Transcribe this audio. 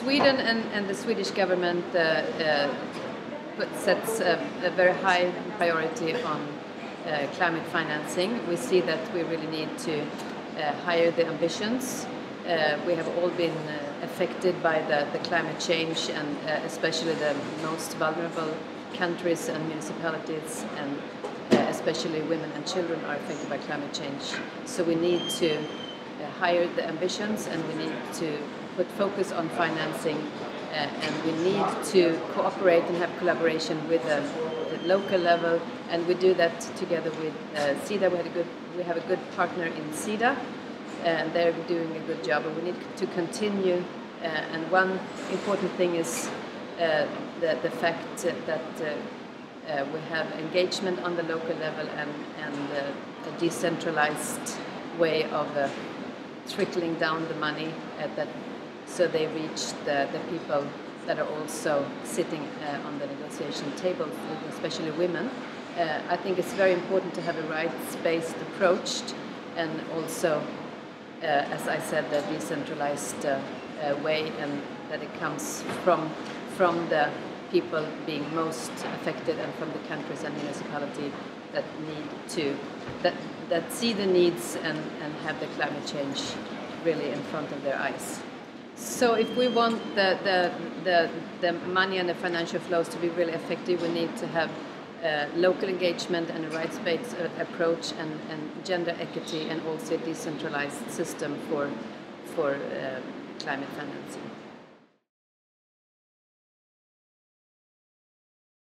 Sweden and, and the Swedish government uh, uh, put, sets a, a, very high priority on uh, climate financing. We see that we really need to uh, higher the ambitions. Uh, we have all been uh, affected by the, the, climate change and especially the most vulnerable countries and municipalities and especially women and children are affected by climate change. So we need to higher the ambitions and we need to put focus on financing uh, and we need to cooperate and have collaboration with the, the local level and we do that together with uh, Sida. We, had a good, we have a good partner in Sida and they're doing a good job and we need to continue uh, and one important thing is uh, the, the fact that uh, uh, we have engagement on the local level and, and a decentralized way of trickling down the money at that so they reach the, the people that are also sitting uh, on the negotiation table, especially women. Uh, I think it's very important to have a rights-based approach and also, uh, as I said, the decentralized uh, uh, way and that it comes from, from the people being most affected and from the countries and municipality that need to, that, that see the needs and, and have the climate change really in front of their eyes. So if we want the, the, the, the, money and the financial flows to be really effective, we need to have uh, local engagement and a rights-based uh, approach and, and, gender equity and also a decentralized system for, for uh, climate financing.